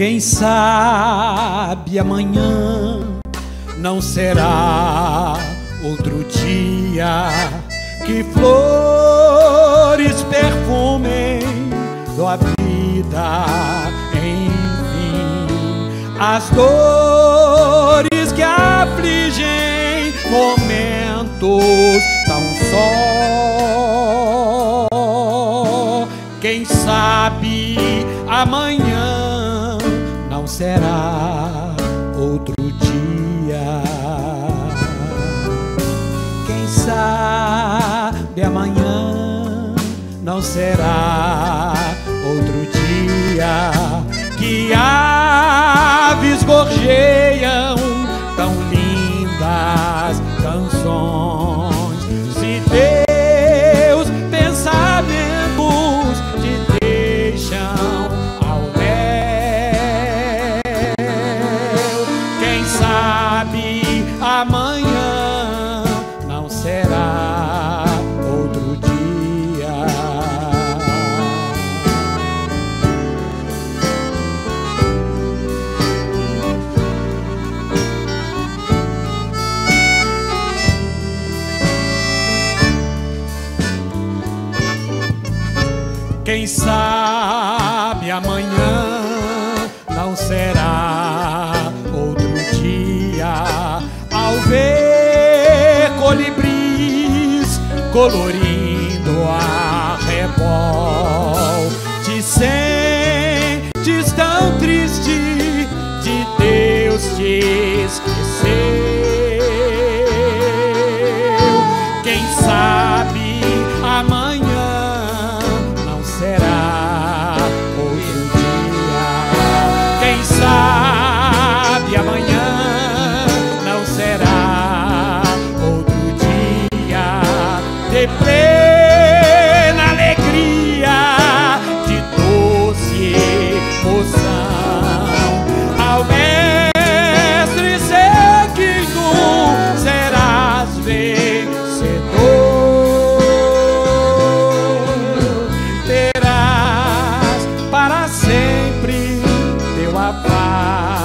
Quem sabe amanhã não será outro dia que flores perfumem a vida, enfim, as dores que afligem momentos tão só. Quem sabe amanhã será outro dia. Quem sabe amanhã não será dia que aves gorjeiam tão lindas canções. Se Deus pensamentos te deixam amanhã Quem sabe amanhã não será ao ver colibris colorindo de plena alegria, de doce emoção. Ao mestre seguindo serás vencedor. Terás para sempre teu paz.